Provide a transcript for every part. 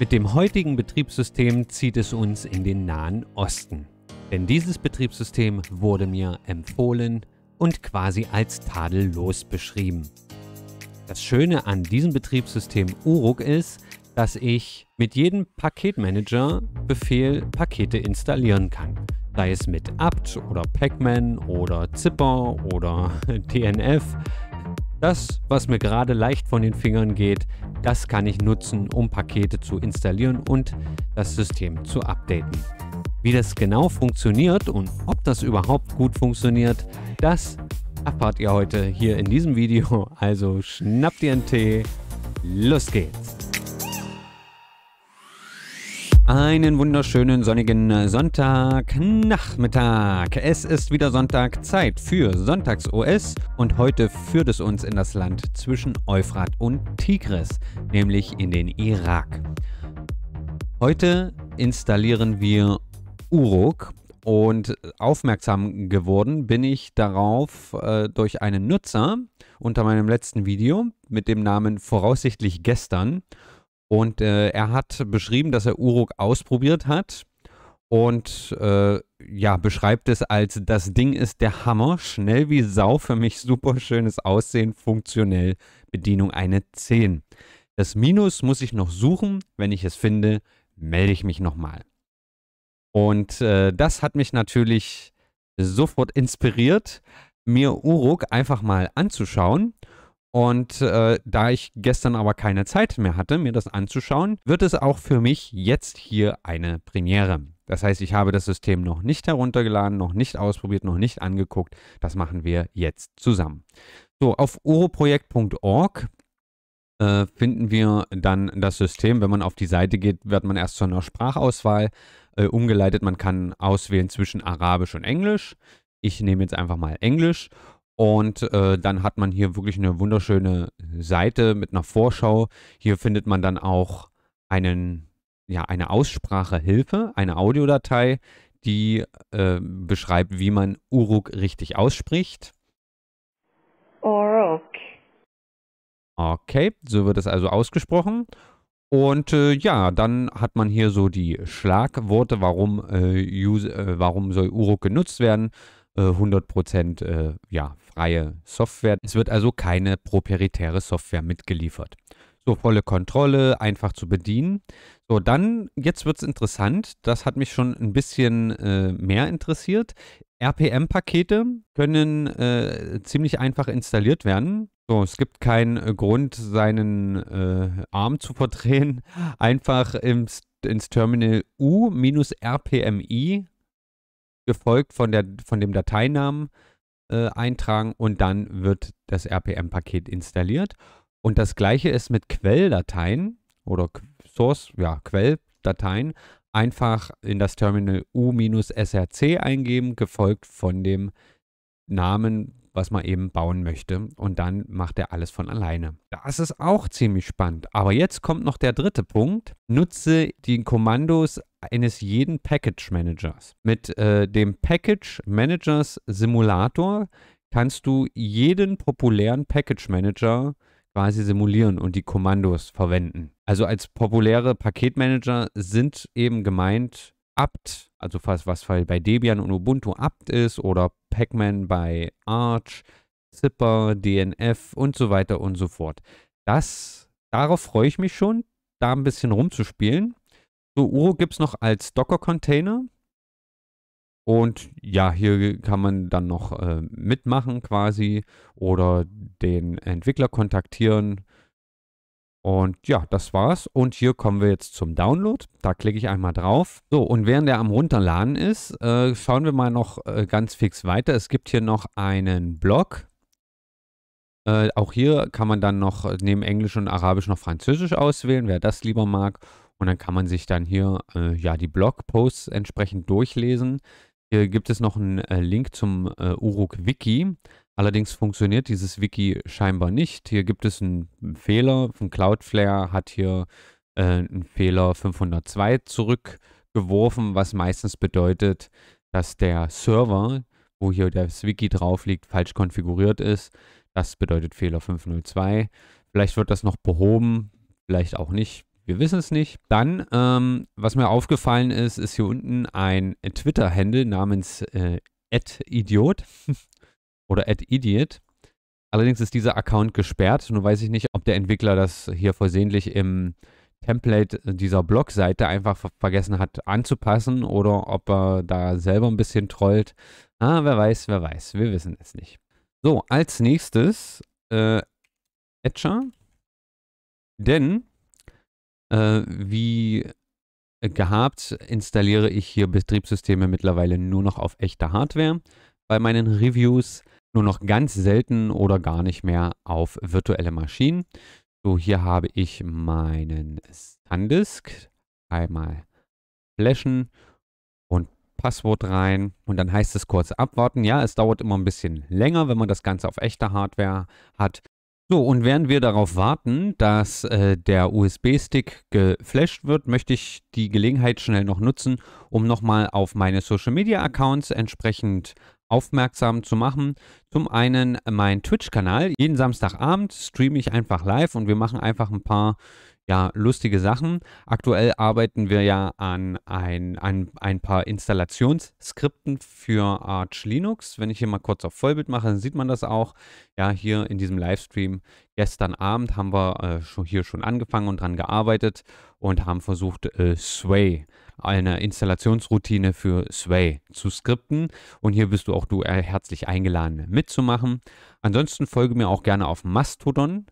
Mit dem heutigen Betriebssystem zieht es uns in den Nahen Osten. Denn dieses Betriebssystem wurde mir empfohlen und quasi als tadellos beschrieben. Das Schöne an diesem Betriebssystem Uruk ist, dass ich mit jedem Paketmanager Befehl Pakete installieren kann. Sei es mit apt oder pacman oder zipper oder tnf. Das, was mir gerade leicht von den Fingern geht, das kann ich nutzen, um Pakete zu installieren und das System zu updaten. Wie das genau funktioniert und ob das überhaupt gut funktioniert, das erfahrt ihr heute hier in diesem Video. Also schnappt ihr einen Tee, los geht's! Einen wunderschönen sonnigen Sonntagnachmittag. Es ist wieder Sonntag, Zeit für Sonntags-OS und heute führt es uns in das Land zwischen Euphrat und Tigris, nämlich in den Irak. Heute installieren wir Uruk und aufmerksam geworden bin ich darauf äh, durch einen Nutzer unter meinem letzten Video mit dem Namen voraussichtlich gestern und äh, er hat beschrieben, dass er Uruk ausprobiert hat und äh, ja, beschreibt es als das Ding ist der Hammer, schnell wie Sau, für mich super schönes Aussehen, funktionell, Bedienung eine 10. Das Minus muss ich noch suchen, wenn ich es finde, melde ich mich nochmal. Und äh, das hat mich natürlich sofort inspiriert, mir Uruk einfach mal anzuschauen und äh, da ich gestern aber keine Zeit mehr hatte, mir das anzuschauen, wird es auch für mich jetzt hier eine Premiere. Das heißt, ich habe das System noch nicht heruntergeladen, noch nicht ausprobiert, noch nicht angeguckt. Das machen wir jetzt zusammen. So, auf uroprojekt.org äh, finden wir dann das System. Wenn man auf die Seite geht, wird man erst zu einer Sprachauswahl äh, umgeleitet. Man kann auswählen zwischen Arabisch und Englisch. Ich nehme jetzt einfach mal Englisch und äh, dann hat man hier wirklich eine wunderschöne Seite mit einer Vorschau. Hier findet man dann auch einen, ja, eine Aussprachehilfe, eine Audiodatei, die äh, beschreibt, wie man Uruk richtig ausspricht. Uruk. Okay, so wird es also ausgesprochen. Und äh, ja, dann hat man hier so die Schlagworte, warum, äh, use, äh, warum soll Uruk genutzt werden. 100% äh, ja, freie Software. Es wird also keine proprietäre Software mitgeliefert. So, volle Kontrolle, einfach zu bedienen. So, dann, jetzt wird es interessant. Das hat mich schon ein bisschen äh, mehr interessiert. RPM-Pakete können äh, ziemlich einfach installiert werden. So, es gibt keinen äh, Grund, seinen äh, Arm zu verdrehen. Einfach ins, ins Terminal U-RPMI gefolgt von, der, von dem Dateinamen äh, eintragen und dann wird das RPM-Paket installiert. Und das gleiche ist mit Quelldateien oder Source, ja, Quelldateien. Einfach in das Terminal u-src eingeben, gefolgt von dem Namen was man eben bauen möchte. Und dann macht er alles von alleine. Das ist auch ziemlich spannend. Aber jetzt kommt noch der dritte Punkt. Nutze die Kommandos eines jeden Package Managers. Mit äh, dem Package Managers Simulator kannst du jeden populären Package Manager quasi simulieren und die Kommandos verwenden. Also als populäre Paketmanager sind eben gemeint apt, also was, was bei Debian und Ubuntu apt ist oder Pacman bei Arch, Zipper, DNF und so weiter und so fort. Das, darauf freue ich mich schon, da ein bisschen rumzuspielen. So, Uro gibt es noch als Docker-Container. Und ja, hier kann man dann noch äh, mitmachen quasi oder den Entwickler kontaktieren und ja, das war's. Und hier kommen wir jetzt zum Download. Da klicke ich einmal drauf. So, und während der am Runterladen ist, äh, schauen wir mal noch äh, ganz fix weiter. Es gibt hier noch einen Blog. Äh, auch hier kann man dann noch neben Englisch und Arabisch noch Französisch auswählen, wer das lieber mag. Und dann kann man sich dann hier äh, ja die Blogposts entsprechend durchlesen. Hier gibt es noch einen äh, Link zum äh, Uruk Wiki. Allerdings funktioniert dieses Wiki scheinbar nicht. Hier gibt es einen Fehler. Von Cloudflare hat hier äh, einen Fehler 502 zurückgeworfen, was meistens bedeutet, dass der Server, wo hier das Wiki drauf liegt, falsch konfiguriert ist. Das bedeutet Fehler 502. Vielleicht wird das noch behoben, vielleicht auch nicht. Wir wissen es nicht. Dann, ähm, was mir aufgefallen ist, ist hier unten ein Twitter-Handle namens äh, @idiot oder @idiot. Allerdings ist dieser Account gesperrt. Nun weiß ich nicht, ob der Entwickler das hier versehentlich im Template dieser Blogseite einfach ver vergessen hat anzupassen oder ob er da selber ein bisschen trollt. Ah, wer weiß, wer weiß. Wir wissen es nicht. So, als nächstes äh, Etcher. Denn, äh, wie gehabt, installiere ich hier Betriebssysteme mittlerweile nur noch auf echter Hardware. Bei meinen Reviews nur noch ganz selten oder gar nicht mehr auf virtuelle Maschinen. So, hier habe ich meinen SanDisk. Einmal flashen und Passwort rein. Und dann heißt es kurz abwarten. Ja, es dauert immer ein bisschen länger, wenn man das Ganze auf echter Hardware hat. So, und während wir darauf warten, dass äh, der USB-Stick geflasht wird, möchte ich die Gelegenheit schnell noch nutzen, um nochmal auf meine Social-Media-Accounts entsprechend aufmerksam zu machen. Zum einen mein Twitch-Kanal. Jeden Samstagabend streame ich einfach live und wir machen einfach ein paar ja, lustige Sachen. Aktuell arbeiten wir ja an ein, an ein paar Installationsskripten für Arch Linux. Wenn ich hier mal kurz auf Vollbild mache, dann sieht man das auch. Ja, hier in diesem Livestream gestern Abend haben wir äh, schon, hier schon angefangen und dran gearbeitet und haben versucht, äh, Sway eine Installationsroutine für Sway zu skripten. Und hier bist du auch du äh, herzlich eingeladen mitzumachen. Ansonsten folge mir auch gerne auf Mastodon.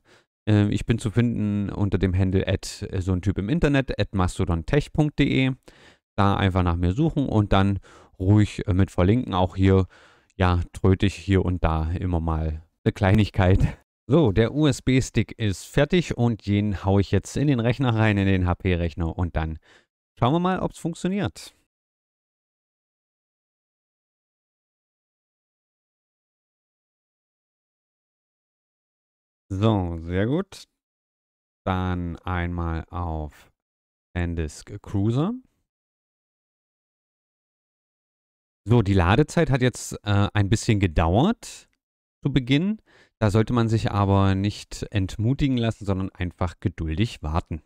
Äh, ich bin zu finden unter dem Handle at äh, so ein Typ im Internet, at mastodontech.de. Da einfach nach mir suchen und dann ruhig mit verlinken. Auch hier, ja, tröte ich hier und da immer mal eine Kleinigkeit. So, der USB-Stick ist fertig und den haue ich jetzt in den Rechner rein, in den HP-Rechner und dann Schauen wir mal, ob es funktioniert. So, sehr gut. Dann einmal auf SanDisk Cruiser. So, die Ladezeit hat jetzt äh, ein bisschen gedauert zu Beginn. Da sollte man sich aber nicht entmutigen lassen, sondern einfach geduldig warten.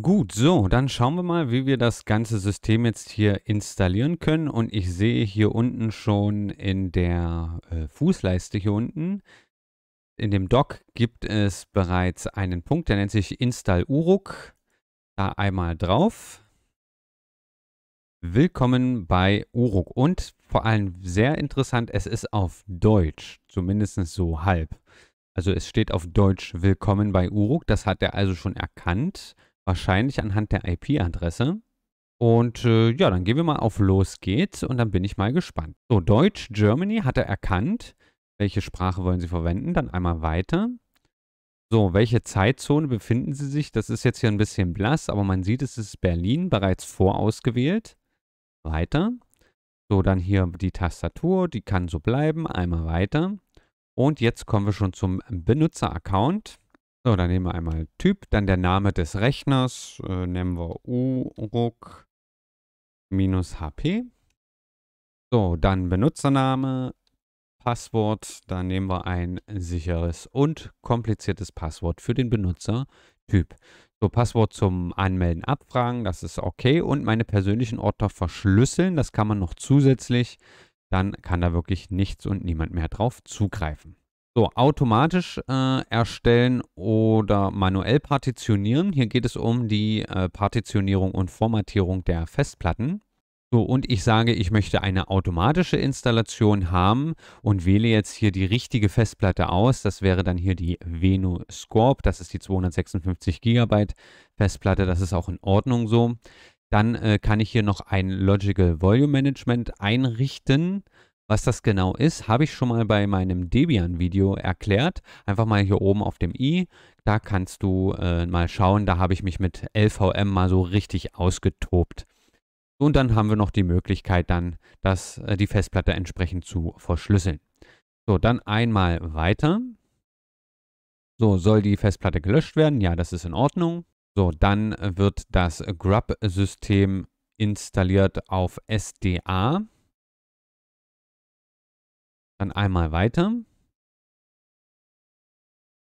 Gut, so, dann schauen wir mal, wie wir das ganze System jetzt hier installieren können. Und ich sehe hier unten schon in der äh, Fußleiste hier unten, in dem Dock gibt es bereits einen Punkt, der nennt sich Install Uruk. Da einmal drauf. Willkommen bei Uruk. Und vor allem sehr interessant, es ist auf Deutsch, zumindest so halb. Also es steht auf Deutsch Willkommen bei Uruk, das hat er also schon erkannt. Wahrscheinlich anhand der IP-Adresse. Und äh, ja, dann gehen wir mal auf Los geht's und dann bin ich mal gespannt. So, Deutsch, Germany hat er erkannt. Welche Sprache wollen Sie verwenden? Dann einmal weiter. So, welche Zeitzone befinden Sie sich? Das ist jetzt hier ein bisschen blass, aber man sieht, es ist Berlin bereits vorausgewählt. Weiter. So, dann hier die Tastatur, die kann so bleiben. Einmal weiter. Und jetzt kommen wir schon zum Benutzer-Account. So, dann nehmen wir einmal Typ, dann der Name des Rechners, äh, nehmen wir uruk-hp. So, dann Benutzername, Passwort, dann nehmen wir ein sicheres und kompliziertes Passwort für den Benutzertyp. So, Passwort zum Anmelden abfragen, das ist okay. Und meine persönlichen Ordner verschlüsseln, das kann man noch zusätzlich. Dann kann da wirklich nichts und niemand mehr drauf zugreifen. So, automatisch äh, erstellen oder manuell partitionieren. Hier geht es um die äh, Partitionierung und Formatierung der Festplatten. So, und ich sage, ich möchte eine automatische Installation haben und wähle jetzt hier die richtige Festplatte aus. Das wäre dann hier die Venu Scorp. Das ist die 256 GB Festplatte. Das ist auch in Ordnung so. Dann äh, kann ich hier noch ein Logical Volume Management einrichten. Was das genau ist, habe ich schon mal bei meinem Debian-Video erklärt. Einfach mal hier oben auf dem i. Da kannst du äh, mal schauen. Da habe ich mich mit LVM mal so richtig ausgetobt. Und dann haben wir noch die Möglichkeit dann, das, äh, die Festplatte entsprechend zu verschlüsseln. So, dann einmal weiter. So, soll die Festplatte gelöscht werden? Ja, das ist in Ordnung. So, dann wird das Grub-System installiert auf SDA. Dann einmal weiter.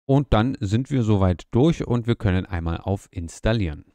Und dann sind wir soweit durch und wir können einmal auf Installieren.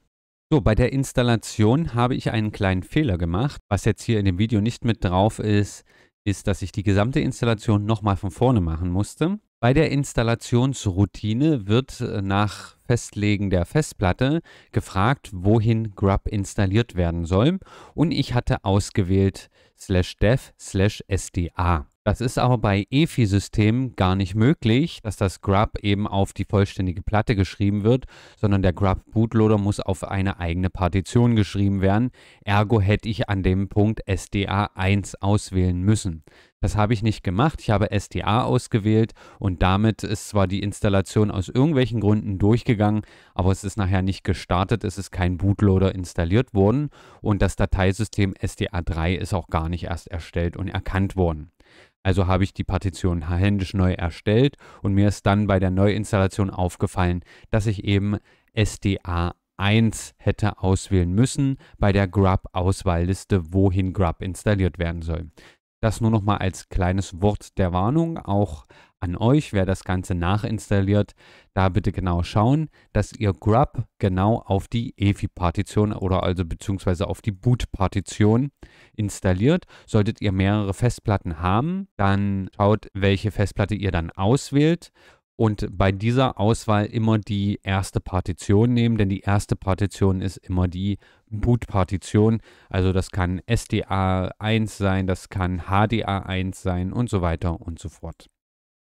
So, bei der Installation habe ich einen kleinen Fehler gemacht. Was jetzt hier in dem Video nicht mit drauf ist, ist, dass ich die gesamte Installation nochmal von vorne machen musste. Bei der Installationsroutine wird äh, nach Festlegen der Festplatte gefragt, wohin grub installiert werden soll. Und ich hatte ausgewählt slash dev slash sda. Das ist aber bei EFI-Systemen gar nicht möglich, dass das grub eben auf die vollständige Platte geschrieben wird, sondern der grub Bootloader muss auf eine eigene Partition geschrieben werden. Ergo hätte ich an dem Punkt SDA 1 auswählen müssen. Das habe ich nicht gemacht. Ich habe SDA ausgewählt und damit ist zwar die Installation aus irgendwelchen Gründen durchgegangen, aber es ist nachher nicht gestartet. Es ist kein Bootloader installiert worden und das Dateisystem SDA 3 ist auch gar nicht erst erstellt und erkannt worden. Also habe ich die Partition händisch neu erstellt und mir ist dann bei der Neuinstallation aufgefallen, dass ich eben SDA 1 hätte auswählen müssen bei der grub-Auswahlliste, wohin grub installiert werden soll. Das nur noch mal als kleines Wort der Warnung, auch an euch, wer das Ganze nachinstalliert, da bitte genau schauen, dass ihr grub genau auf die EFI-Partition oder also beziehungsweise auf die Boot-Partition installiert. Solltet ihr mehrere Festplatten haben, dann schaut, welche Festplatte ihr dann auswählt und bei dieser Auswahl immer die erste Partition nehmen, denn die erste Partition ist immer die Boot-Partition. Also das kann SDA 1 sein, das kann HDA 1 sein und so weiter und so fort.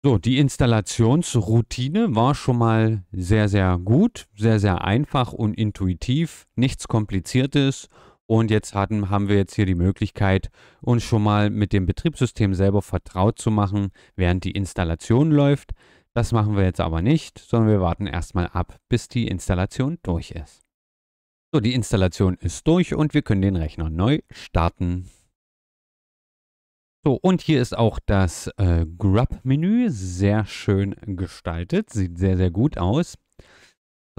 So, die Installationsroutine war schon mal sehr, sehr gut, sehr, sehr einfach und intuitiv, nichts Kompliziertes. Und jetzt hatten, haben wir jetzt hier die Möglichkeit, uns schon mal mit dem Betriebssystem selber vertraut zu machen, während die Installation läuft. Das machen wir jetzt aber nicht, sondern wir warten erstmal ab, bis die Installation durch ist. So, die Installation ist durch und wir können den Rechner neu starten. So, und hier ist auch das äh, Grub-Menü sehr schön gestaltet. Sieht sehr, sehr gut aus.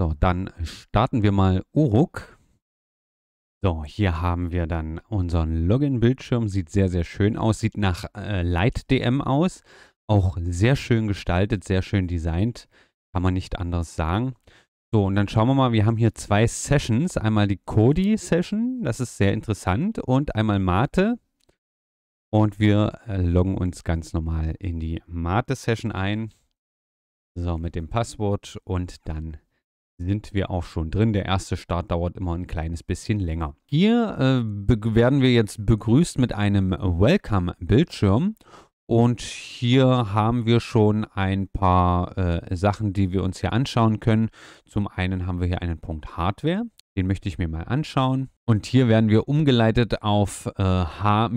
So, dann starten wir mal Uruk. So, hier haben wir dann unseren Login-Bildschirm. Sieht sehr, sehr schön aus. Sieht nach äh, LightDM aus. Auch sehr schön gestaltet, sehr schön designt. Kann man nicht anderes sagen. So, und dann schauen wir mal, wir haben hier zwei Sessions. Einmal die Kodi-Session, das ist sehr interessant. Und einmal Mate, und wir äh, loggen uns ganz normal in die Mate-Session ein. So, mit dem Passwort und dann sind wir auch schon drin. Der erste Start dauert immer ein kleines bisschen länger. Hier äh, werden wir jetzt begrüßt mit einem Welcome-Bildschirm. Und hier haben wir schon ein paar äh, Sachen, die wir uns hier anschauen können. Zum einen haben wir hier einen Punkt Hardware. Den möchte ich mir mal anschauen. Und hier werden wir umgeleitet auf äh, h-node.org.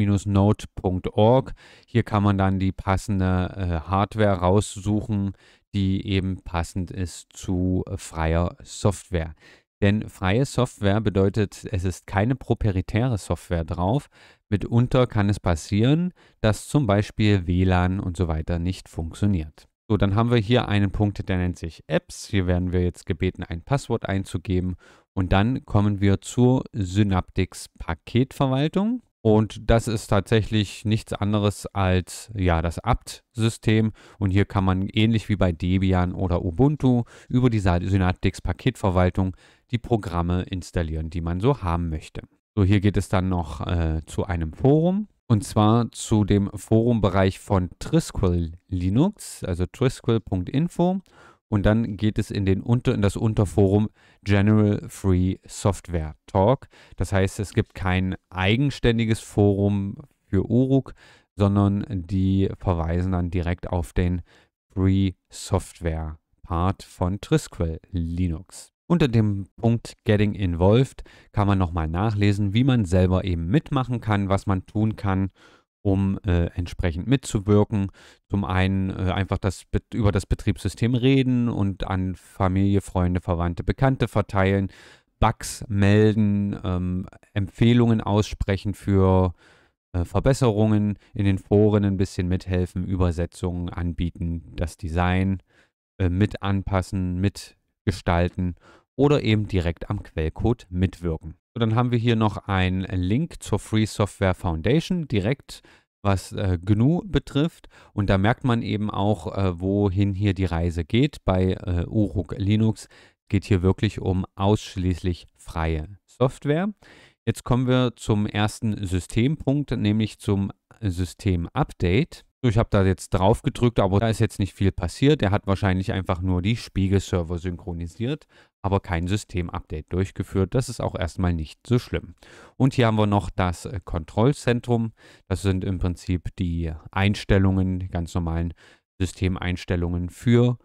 Hier kann man dann die passende äh, Hardware raussuchen, die eben passend ist zu äh, freier Software. Denn freie Software bedeutet, es ist keine proprietäre Software drauf. Mitunter kann es passieren, dass zum Beispiel WLAN und so weiter nicht funktioniert. So, dann haben wir hier einen Punkt, der nennt sich Apps. Hier werden wir jetzt gebeten, ein Passwort einzugeben und dann kommen wir zur Synaptics Paketverwaltung. Und das ist tatsächlich nichts anderes als ja, das apt-System. Und hier kann man ähnlich wie bei Debian oder Ubuntu über die Synaptics Paketverwaltung die Programme installieren, die man so haben möchte. So, hier geht es dann noch äh, zu einem Forum. Und zwar zu dem Forumbereich von Trisquel Linux, also trisquel.info. Und dann geht es in, den Unter, in das Unterforum General Free Software Talk. Das heißt, es gibt kein eigenständiges Forum für Uruk, sondern die verweisen dann direkt auf den Free Software Part von Trisquel Linux. Unter dem Punkt Getting Involved kann man nochmal nachlesen, wie man selber eben mitmachen kann, was man tun kann um äh, entsprechend mitzuwirken. Zum einen äh, einfach das, über das Betriebssystem reden und an Familie, Freunde, Verwandte, Bekannte verteilen, Bugs melden, ähm, Empfehlungen aussprechen für äh, Verbesserungen in den Foren ein bisschen mithelfen, Übersetzungen anbieten, das Design äh, mit anpassen, mitgestalten oder eben direkt am Quellcode mitwirken. So, dann haben wir hier noch einen Link zur Free Software Foundation direkt was äh, GNU betrifft. Und da merkt man eben auch, äh, wohin hier die Reise geht. Bei äh, Uruk Linux geht hier wirklich um ausschließlich freie Software. Jetzt kommen wir zum ersten Systempunkt, nämlich zum System-Update. Ich habe da jetzt drauf gedrückt, aber da ist jetzt nicht viel passiert. Er hat wahrscheinlich einfach nur die Spiegelserver synchronisiert, aber kein System-Update durchgeführt. Das ist auch erstmal nicht so schlimm. Und hier haben wir noch das äh, Kontrollzentrum. Das sind im Prinzip die Einstellungen, die ganz normalen Systemeinstellungen für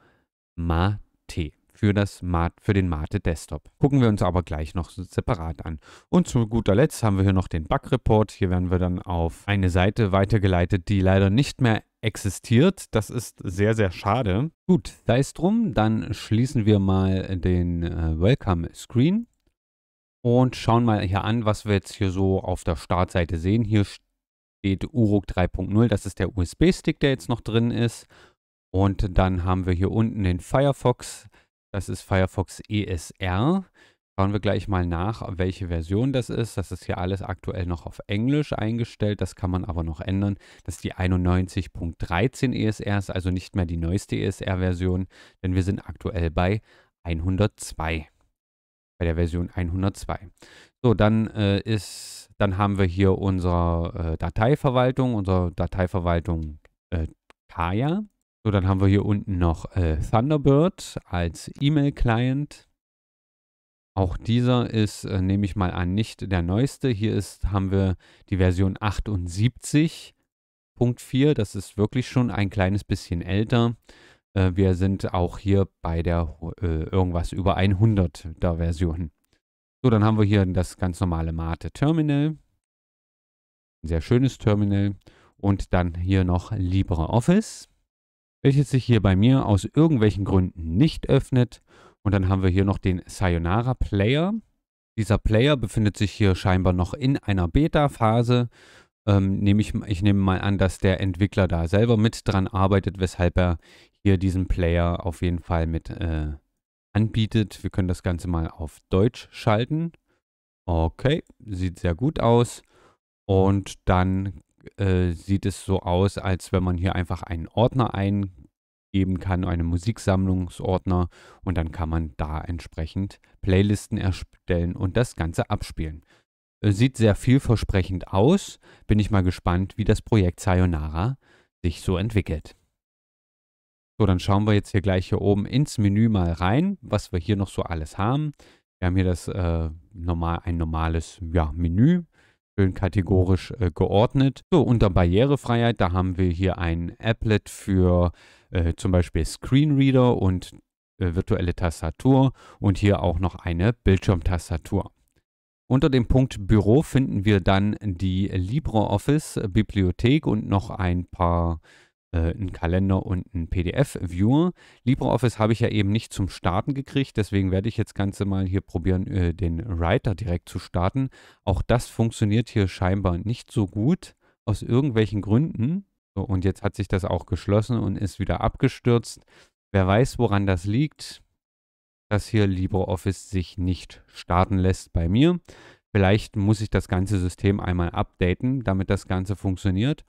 Mate für, das für den Mate Desktop. Gucken wir uns aber gleich noch separat an. Und zu guter Letzt haben wir hier noch den Bug Report. Hier werden wir dann auf eine Seite weitergeleitet, die leider nicht mehr existiert. Das ist sehr, sehr schade. Gut, sei es drum. Dann schließen wir mal den äh, Welcome Screen und schauen mal hier an, was wir jetzt hier so auf der Startseite sehen. Hier steht Uruk 3.0. Das ist der USB-Stick, der jetzt noch drin ist. Und dann haben wir hier unten den Firefox. Das ist Firefox ESR. Schauen wir gleich mal nach, welche Version das ist. Das ist hier alles aktuell noch auf Englisch eingestellt. Das kann man aber noch ändern. Das ist die 91.13 ESR, ist also nicht mehr die neueste ESR-Version, denn wir sind aktuell bei 102. Bei der Version 102. So, dann äh, ist, dann haben wir hier unsere äh, Dateiverwaltung, unsere Dateiverwaltung äh, Kaya. So, dann haben wir hier unten noch äh, Thunderbird als E-Mail-Client. Auch dieser ist, äh, nehme ich mal an, nicht der neueste. Hier ist, haben wir die Version 78.4. Das ist wirklich schon ein kleines bisschen älter. Äh, wir sind auch hier bei der äh, irgendwas über 100 der Version. So, dann haben wir hier das ganz normale Mate Terminal. Ein sehr schönes Terminal. Und dann hier noch LibreOffice welches sich hier bei mir aus irgendwelchen Gründen nicht öffnet. Und dann haben wir hier noch den Sayonara Player. Dieser Player befindet sich hier scheinbar noch in einer Beta-Phase. Ähm, nehme ich, ich nehme mal an, dass der Entwickler da selber mit dran arbeitet, weshalb er hier diesen Player auf jeden Fall mit äh, anbietet. Wir können das Ganze mal auf Deutsch schalten. Okay, sieht sehr gut aus. Und dann äh, sieht es so aus, als wenn man hier einfach einen Ordner eingeben kann, einen Musiksammlungsordner und dann kann man da entsprechend Playlisten erstellen und das Ganze abspielen. Äh, sieht sehr vielversprechend aus. Bin ich mal gespannt, wie das Projekt Sayonara sich so entwickelt. So, dann schauen wir jetzt hier gleich hier oben ins Menü mal rein, was wir hier noch so alles haben. Wir haben hier das äh, normal, ein normales ja, Menü schön kategorisch äh, geordnet. So, unter Barrierefreiheit, da haben wir hier ein Applet für äh, zum Beispiel Screenreader und äh, virtuelle Tastatur und hier auch noch eine Bildschirmtastatur. Unter dem Punkt Büro finden wir dann die LibreOffice-Bibliothek und noch ein paar einen Kalender und einen PDF-Viewer. LibreOffice habe ich ja eben nicht zum Starten gekriegt, deswegen werde ich jetzt Ganze mal hier probieren, äh, den Writer direkt zu starten. Auch das funktioniert hier scheinbar nicht so gut, aus irgendwelchen Gründen. So, und jetzt hat sich das auch geschlossen und ist wieder abgestürzt. Wer weiß, woran das liegt, dass hier LibreOffice sich nicht starten lässt bei mir. Vielleicht muss ich das ganze System einmal updaten, damit das Ganze funktioniert.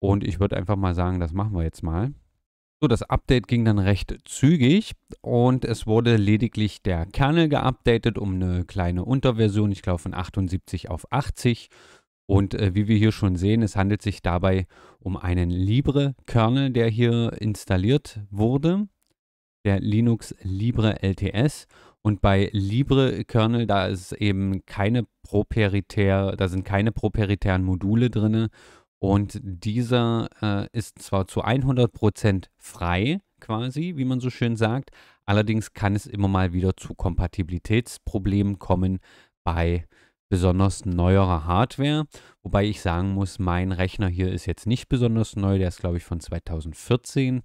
Und ich würde einfach mal sagen, das machen wir jetzt mal. So, das Update ging dann recht zügig und es wurde lediglich der Kernel geupdatet um eine kleine Unterversion, ich glaube von 78 auf 80. Und äh, wie wir hier schon sehen, es handelt sich dabei um einen Libre-Kernel, der hier installiert wurde, der Linux Libre LTS. Und bei Libre-Kernel, da ist eben keine proprietär, da sind keine proprietären Module drin und dieser äh, ist zwar zu 100% frei, quasi, wie man so schön sagt, allerdings kann es immer mal wieder zu Kompatibilitätsproblemen kommen bei besonders neuerer Hardware. Wobei ich sagen muss, mein Rechner hier ist jetzt nicht besonders neu, der ist glaube ich von 2014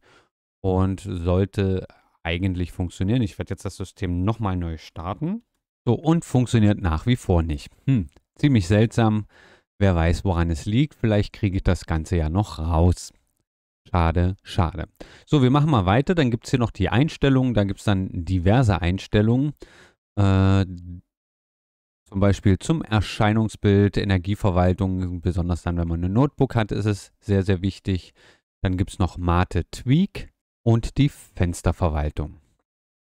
und sollte eigentlich funktionieren. Ich werde jetzt das System nochmal neu starten. So, und funktioniert nach wie vor nicht. Hm, ziemlich seltsam. Wer weiß, woran es liegt. Vielleicht kriege ich das Ganze ja noch raus. Schade, schade. So, wir machen mal weiter. Dann gibt es hier noch die Einstellungen. Da gibt es dann diverse Einstellungen. Äh, zum Beispiel zum Erscheinungsbild, Energieverwaltung, besonders dann, wenn man ein Notebook hat, ist es sehr, sehr wichtig. Dann gibt es noch Mate Tweak und die Fensterverwaltung.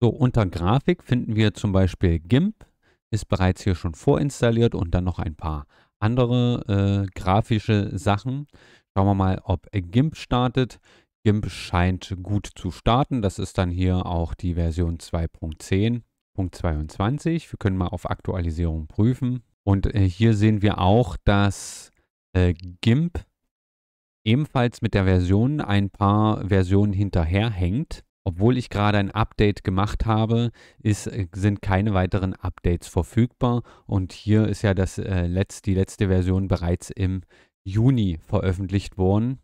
So, unter Grafik finden wir zum Beispiel GIMP, ist bereits hier schon vorinstalliert und dann noch ein paar andere äh, grafische Sachen. Schauen wir mal, ob GIMP startet. GIMP scheint gut zu starten. Das ist dann hier auch die Version 2.10.22. Wir können mal auf Aktualisierung prüfen. Und äh, hier sehen wir auch, dass äh, GIMP ebenfalls mit der Version ein paar Versionen hinterherhängt. Obwohl ich gerade ein Update gemacht habe, ist, äh, sind keine weiteren Updates verfügbar. Und hier ist ja das, äh, letzt, die letzte Version bereits im Juni veröffentlicht worden.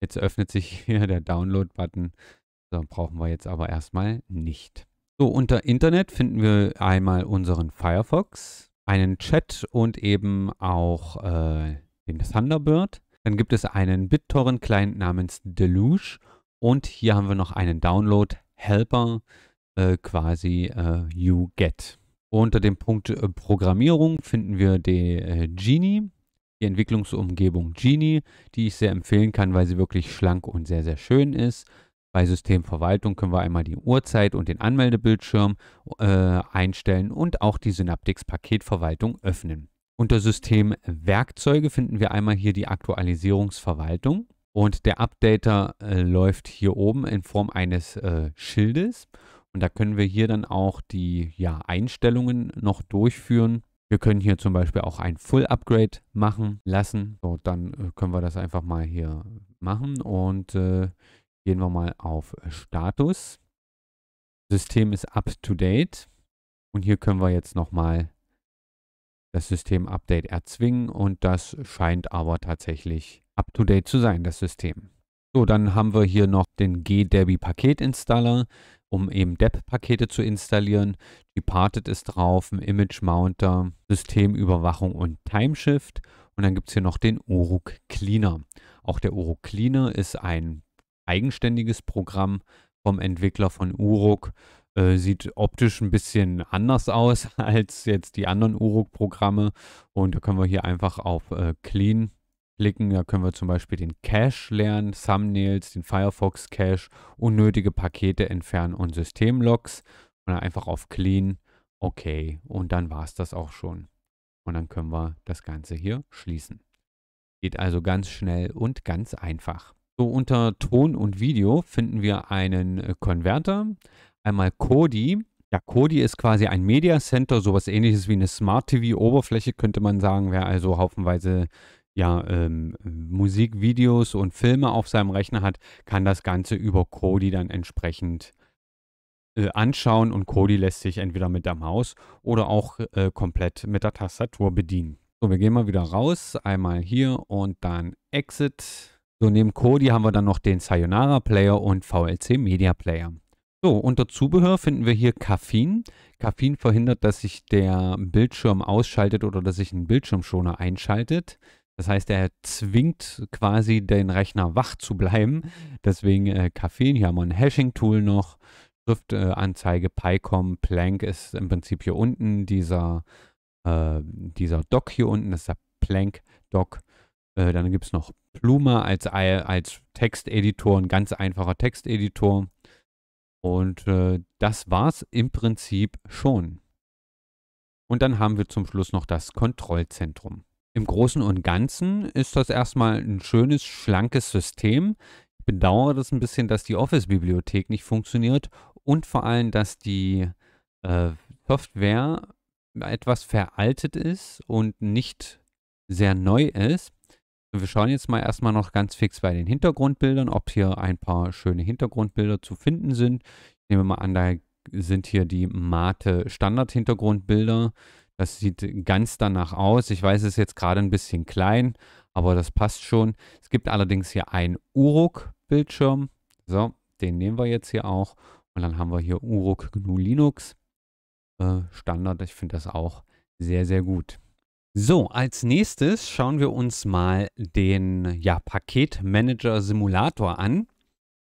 Jetzt öffnet sich hier der Download-Button. So, brauchen wir jetzt aber erstmal nicht. So, unter Internet finden wir einmal unseren Firefox, einen Chat und eben auch äh, den Thunderbird. Dann gibt es einen BitTorrent-Client namens Deluge und hier haben wir noch einen Download-Helper, äh, quasi äh, UGET. Unter dem Punkt äh, Programmierung finden wir die äh, Genie, die Entwicklungsumgebung Genie, die ich sehr empfehlen kann, weil sie wirklich schlank und sehr, sehr schön ist. Bei Systemverwaltung können wir einmal die Uhrzeit und den Anmeldebildschirm äh, einstellen und auch die Synaptics Paketverwaltung öffnen. Unter System Werkzeuge finden wir einmal hier die Aktualisierungsverwaltung und der Updater äh, läuft hier oben in Form eines äh, Schildes und da können wir hier dann auch die ja, Einstellungen noch durchführen. Wir können hier zum Beispiel auch ein Full Upgrade machen lassen. So, dann äh, können wir das einfach mal hier machen und äh, gehen wir mal auf Status. System ist up to date und hier können wir jetzt nochmal das System-Update erzwingen und das scheint aber tatsächlich up-to-date zu sein, das System. So, dann haben wir hier noch den GDebi-Paket-Installer, um eben DEP-Pakete zu installieren. Departed ist drauf, ein Image-Mounter, Systemüberwachung und Timeshift. Und dann gibt es hier noch den Uruk Cleaner. Auch der Uruk Cleaner ist ein eigenständiges Programm vom Entwickler von Uruk, äh, sieht optisch ein bisschen anders aus als jetzt die anderen Uruk-Programme. Und da können wir hier einfach auf äh, Clean klicken. Da können wir zum Beispiel den Cache lernen, Thumbnails, den Firefox Cache, unnötige Pakete entfernen und Systemlogs. Und dann einfach auf Clean, okay. Und dann war es das auch schon. Und dann können wir das Ganze hier schließen. Geht also ganz schnell und ganz einfach. So unter Ton und Video finden wir einen äh, Konverter, einmal Kodi. Ja, Kodi ist quasi ein Media Center, sowas ähnliches wie eine Smart TV Oberfläche könnte man sagen. Wer also haufenweise ja, ähm, Musikvideos und Filme auf seinem Rechner hat, kann das Ganze über Kodi dann entsprechend äh, anschauen und Kodi lässt sich entweder mit der Maus oder auch äh, komplett mit der Tastatur bedienen. So, wir gehen mal wieder raus, einmal hier und dann Exit. So, neben Kodi haben wir dann noch den Sayonara Player und VLC Media Player. So, unter Zubehör finden wir hier Caffeine. Caffeine verhindert, dass sich der Bildschirm ausschaltet oder dass sich ein Bildschirmschoner einschaltet. Das heißt, er zwingt quasi den Rechner wach zu bleiben. Deswegen äh, Caffeine. Hier haben wir ein Hashing-Tool noch. Schriftanzeige, äh, PyCom, Plank ist im Prinzip hier unten. Dieser, äh, dieser Dock hier unten, das ist der Plank-Dock. Äh, dann gibt es noch Pluma als, als Texteditor, ein ganz einfacher Texteditor. Und äh, das es im Prinzip schon. Und dann haben wir zum Schluss noch das Kontrollzentrum. Im Großen und Ganzen ist das erstmal ein schönes, schlankes System. Ich bedauere das ein bisschen, dass die Office-Bibliothek nicht funktioniert und vor allem, dass die äh, Software etwas veraltet ist und nicht sehr neu ist. Wir schauen jetzt mal erstmal noch ganz fix bei den Hintergrundbildern, ob hier ein paar schöne Hintergrundbilder zu finden sind. Ich nehme mal an, da sind hier die Mate Standard-Hintergrundbilder. Das sieht ganz danach aus. Ich weiß, es ist jetzt gerade ein bisschen klein, aber das passt schon. Es gibt allerdings hier einen Uruk-Bildschirm. So, den nehmen wir jetzt hier auch. Und dann haben wir hier Uruk GNU Linux äh, Standard. Ich finde das auch sehr, sehr gut. So, als nächstes schauen wir uns mal den ja, Paketmanager Simulator an.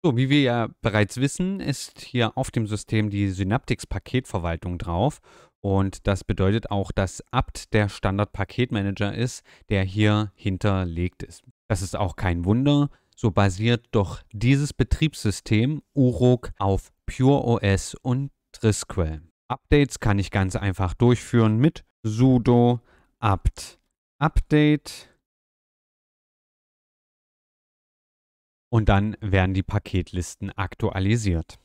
So, wie wir ja bereits wissen, ist hier auf dem System die Synaptics Paketverwaltung drauf. Und das bedeutet auch, dass apt der Standard-Paketmanager ist, der hier hinterlegt ist. Das ist auch kein Wunder, so basiert doch dieses Betriebssystem Uruk auf PureOS und Trisquel. Updates kann ich ganz einfach durchführen mit sudo apt update und dann werden die Paketlisten aktualisiert.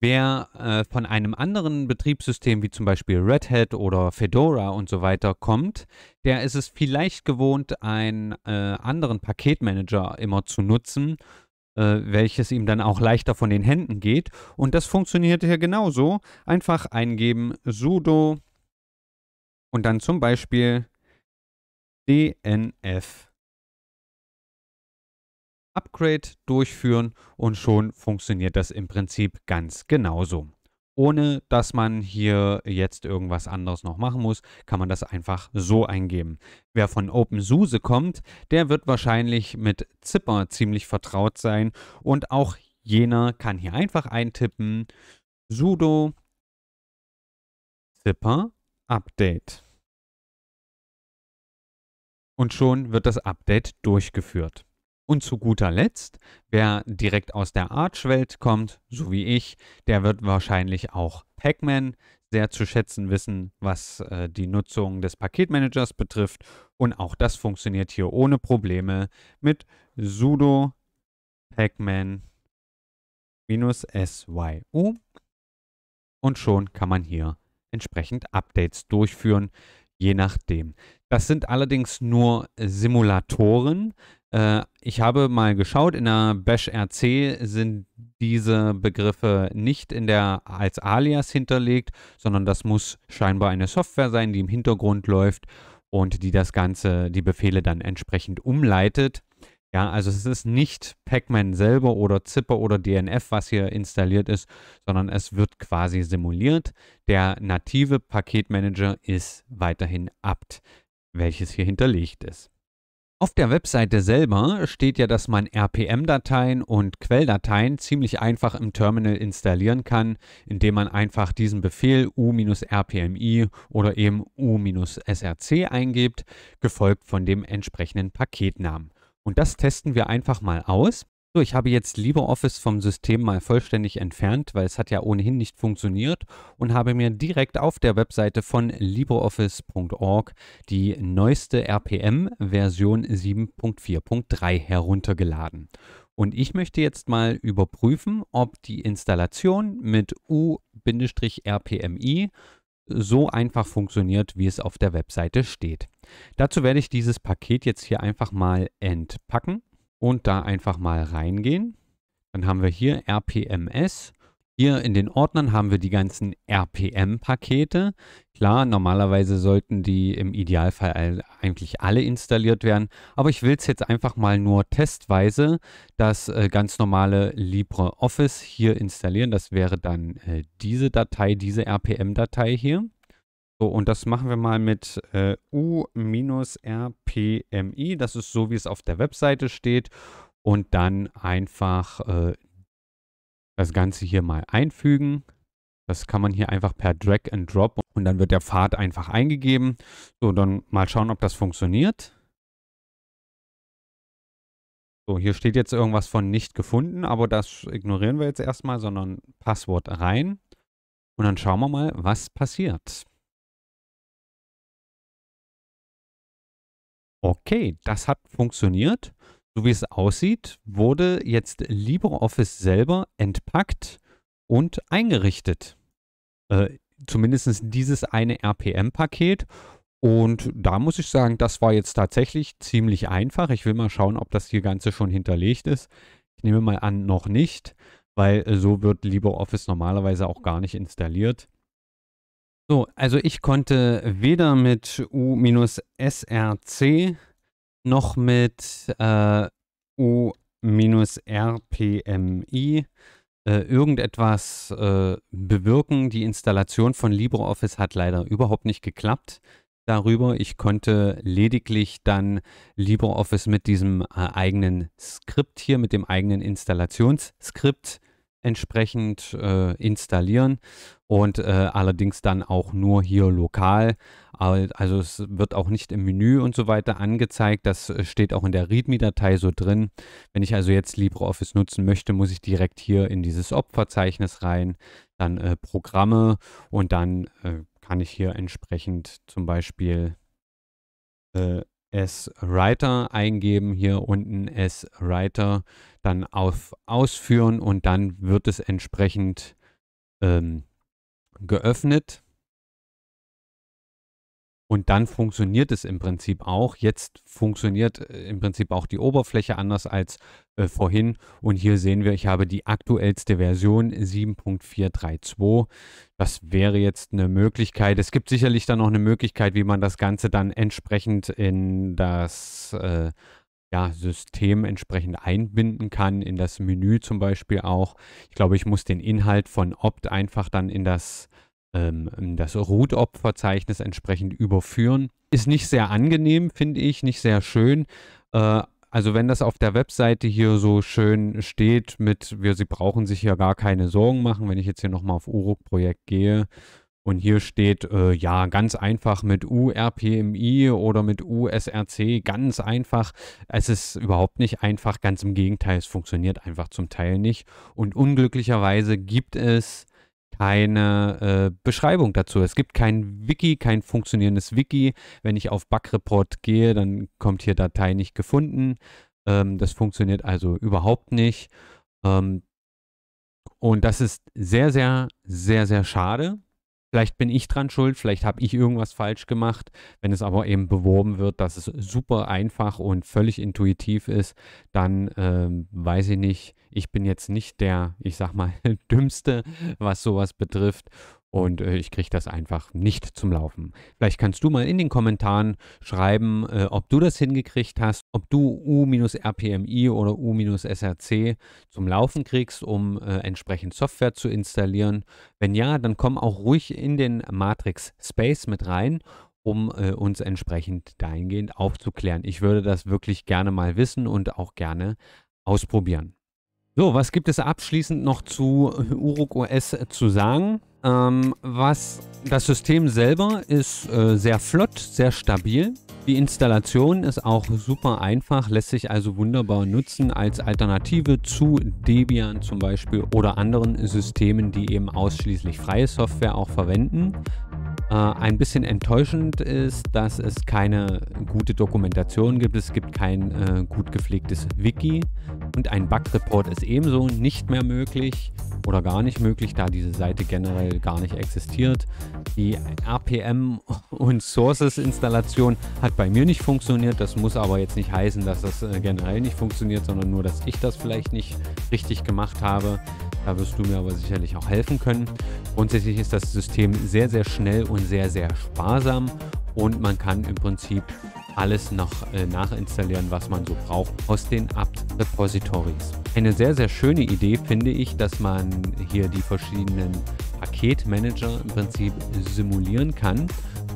Wer äh, von einem anderen Betriebssystem wie zum Beispiel Red Hat oder Fedora und so weiter kommt, der ist es vielleicht gewohnt, einen äh, anderen Paketmanager immer zu nutzen, äh, welches ihm dann auch leichter von den Händen geht. Und das funktioniert hier genauso. Einfach eingeben sudo und dann zum Beispiel dnf Upgrade durchführen und schon funktioniert das im Prinzip ganz genauso. Ohne dass man hier jetzt irgendwas anderes noch machen muss, kann man das einfach so eingeben. Wer von OpenSUSE kommt, der wird wahrscheinlich mit Zipper ziemlich vertraut sein und auch jener kann hier einfach eintippen sudo zipper update. Und schon wird das Update durchgeführt. Und zu guter Letzt, wer direkt aus der Arch-Welt kommt, so wie ich, der wird wahrscheinlich auch Pacman sehr zu schätzen wissen, was äh, die Nutzung des Paketmanagers betrifft. Und auch das funktioniert hier ohne Probleme mit sudo pacman syu und schon kann man hier entsprechend Updates durchführen, je nachdem. Das sind allerdings nur Simulatoren. Äh, ich habe mal geschaut, in der Bash RC sind diese Begriffe nicht in der als Alias hinterlegt, sondern das muss scheinbar eine Software sein, die im Hintergrund läuft und die das Ganze, die Befehle dann entsprechend umleitet. Ja, also es ist nicht Pacman selber oder Zipper oder DNF, was hier installiert ist, sondern es wird quasi simuliert. Der native Paketmanager ist weiterhin apt, welches hier hinterlegt ist. Auf der Webseite selber steht ja, dass man RPM-Dateien und Quelldateien ziemlich einfach im Terminal installieren kann, indem man einfach diesen Befehl u-rpmi oder eben u-src eingibt, gefolgt von dem entsprechenden Paketnamen. Und das testen wir einfach mal aus. So, ich habe jetzt LibreOffice vom System mal vollständig entfernt, weil es hat ja ohnehin nicht funktioniert und habe mir direkt auf der Webseite von LibreOffice.org die neueste RPM-Version 7.4.3 heruntergeladen. Und ich möchte jetzt mal überprüfen, ob die Installation mit U-RPMI so einfach funktioniert, wie es auf der Webseite steht. Dazu werde ich dieses Paket jetzt hier einfach mal entpacken und da einfach mal reingehen. Dann haben wir hier RPMS. Hier in den Ordnern haben wir die ganzen RPM-Pakete. Klar, normalerweise sollten die im Idealfall eigentlich alle installiert werden, aber ich will es jetzt einfach mal nur testweise das äh, ganz normale LibreOffice hier installieren. Das wäre dann äh, diese Datei, diese RPM-Datei hier. So, und das machen wir mal mit äh, U-RPMI. Das ist so, wie es auf der Webseite steht. Und dann einfach äh, das Ganze hier mal einfügen. Das kann man hier einfach per Drag and Drop und dann wird der Pfad einfach eingegeben. So, dann mal schauen, ob das funktioniert. So, hier steht jetzt irgendwas von nicht gefunden, aber das ignorieren wir jetzt erstmal, sondern Passwort rein. Und dann schauen wir mal, was passiert. Okay, das hat funktioniert. So wie es aussieht, wurde jetzt LibreOffice selber entpackt und eingerichtet. Äh, zumindest dieses eine RPM-Paket. Und da muss ich sagen, das war jetzt tatsächlich ziemlich einfach. Ich will mal schauen, ob das hier Ganze schon hinterlegt ist. Ich nehme mal an, noch nicht, weil so wird LibreOffice normalerweise auch gar nicht installiert. So, also ich konnte weder mit U-SRC noch mit äh, U-RPMI äh, irgendetwas äh, bewirken. Die Installation von LibreOffice hat leider überhaupt nicht geklappt darüber. Ich konnte lediglich dann LibreOffice mit diesem äh, eigenen Skript hier, mit dem eigenen Installationsskript entsprechend äh, installieren und äh, allerdings dann auch nur hier lokal. Also es wird auch nicht im Menü und so weiter angezeigt. Das äh, steht auch in der README-Datei so drin. Wenn ich also jetzt LibreOffice nutzen möchte, muss ich direkt hier in dieses Op-Verzeichnis rein, dann äh, Programme und dann äh, kann ich hier entsprechend zum Beispiel äh, S-Writer eingeben, hier unten S-Writer, dann auf Ausführen und dann wird es entsprechend ähm, geöffnet. Und dann funktioniert es im Prinzip auch. Jetzt funktioniert äh, im Prinzip auch die Oberfläche anders als äh, vorhin. Und hier sehen wir, ich habe die aktuellste Version 7.432. Das wäre jetzt eine Möglichkeit. Es gibt sicherlich dann noch eine Möglichkeit, wie man das Ganze dann entsprechend in das äh, ja, System entsprechend einbinden kann, in das Menü zum Beispiel auch. Ich glaube, ich muss den Inhalt von Opt einfach dann in das ähm, das Root-Op-Verzeichnis entsprechend überführen. Ist nicht sehr angenehm, finde ich, nicht sehr schön. Äh, also wenn das auf der Webseite hier so schön steht mit, wir, Sie brauchen sich ja gar keine Sorgen machen, wenn ich jetzt hier nochmal auf Uruk-Projekt gehe und hier steht, äh, ja, ganz einfach mit URPMI oder mit USRC, ganz einfach. Es ist überhaupt nicht einfach, ganz im Gegenteil, es funktioniert einfach zum Teil nicht. Und unglücklicherweise gibt es keine äh, Beschreibung dazu. Es gibt kein Wiki, kein funktionierendes Wiki. Wenn ich auf Bug-Report gehe, dann kommt hier Datei nicht gefunden. Ähm, das funktioniert also überhaupt nicht. Ähm, und das ist sehr, sehr, sehr, sehr schade. Vielleicht bin ich dran schuld, vielleicht habe ich irgendwas falsch gemacht. Wenn es aber eben beworben wird, dass es super einfach und völlig intuitiv ist, dann ähm, weiß ich nicht. Ich bin jetzt nicht der, ich sag mal, dümmste, was sowas betrifft und äh, ich kriege das einfach nicht zum Laufen. Vielleicht kannst du mal in den Kommentaren schreiben, äh, ob du das hingekriegt hast, ob du U-RPMI oder U-SRC zum Laufen kriegst, um äh, entsprechend Software zu installieren. Wenn ja, dann komm auch ruhig in den Matrix Space mit rein um äh, uns entsprechend dahingehend aufzuklären. Ich würde das wirklich gerne mal wissen und auch gerne ausprobieren. So, was gibt es abschließend noch zu Uruk OS zu sagen? Ähm, was das System selber ist äh, sehr flott, sehr stabil. Die Installation ist auch super einfach, lässt sich also wunderbar nutzen als Alternative zu Debian zum Beispiel oder anderen Systemen, die eben ausschließlich freie Software auch verwenden. Äh, ein bisschen enttäuschend ist, dass es keine gute Dokumentation gibt. Es gibt kein äh, gut gepflegtes Wiki und ein Bug-Report ist ebenso nicht mehr möglich oder gar nicht möglich, da diese Seite generell gar nicht existiert. Die RPM und Sources Installation hat bei mir nicht funktioniert. Das muss aber jetzt nicht heißen, dass das äh, generell nicht funktioniert, sondern nur, dass ich das vielleicht nicht richtig gemacht habe. Da wirst du mir aber sicherlich auch helfen können. Grundsätzlich ist das System sehr, sehr schnell und sehr, sehr sparsam und man kann im Prinzip alles noch äh, nachinstallieren, was man so braucht aus den apt-Repositories. Eine sehr, sehr schöne Idee finde ich, dass man hier die verschiedenen Paketmanager im Prinzip simulieren kann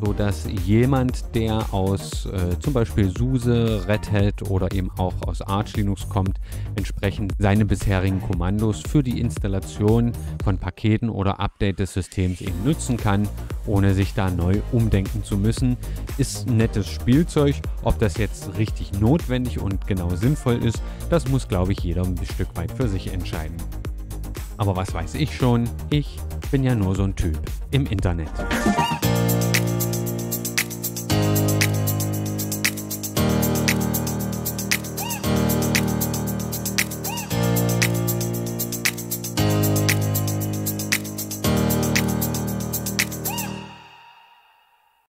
sodass jemand, der aus äh, zum Beispiel SUSE, Red Hat oder eben auch aus Arch Linux kommt, entsprechend seine bisherigen Kommandos für die Installation von Paketen oder Update des Systems eben nutzen kann, ohne sich da neu umdenken zu müssen. Ist nettes Spielzeug. Ob das jetzt richtig notwendig und genau sinnvoll ist, das muss, glaube ich, jeder ein Stück weit für sich entscheiden. Aber was weiß ich schon? Ich bin ja nur so ein Typ im Internet.